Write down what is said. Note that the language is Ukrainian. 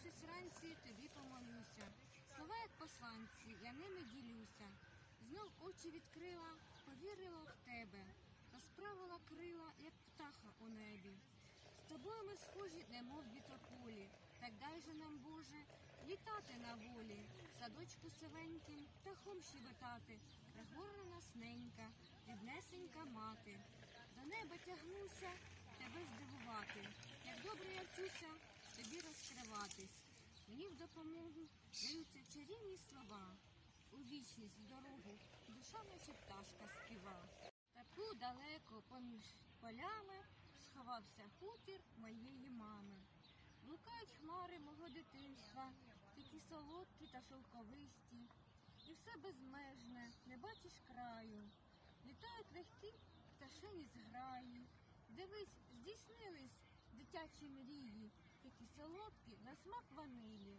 Проснувшись вранці, тобі помолюся. Слова, як посланці, я ними ділюся. Знов очі відкрила, повірила в тебе, розправила крила, як птаха у небі. З тобою ми схожі, немов вітополі, так дай же нам, Боже, літати на волі, садочку сивеньким, птахом щебетати, пригорнена сненька, ріднесенька мати. До неба тягнуся, тебе здивувати, як добре я вчуся, тобі розкриватись. Мені в допомогу даються чарівні слова. У вічність в дорогу душа наче пташка співа. Таку далеко поміж полями сховався хутір моєї мами. Блукають хмари мого дитинства, такі солодкі та шовковисті, і все безмежне, не бачиш краю. Літають легкі пташині зграї. Дивись, здійснились дитячі мрії, на смак ванилі.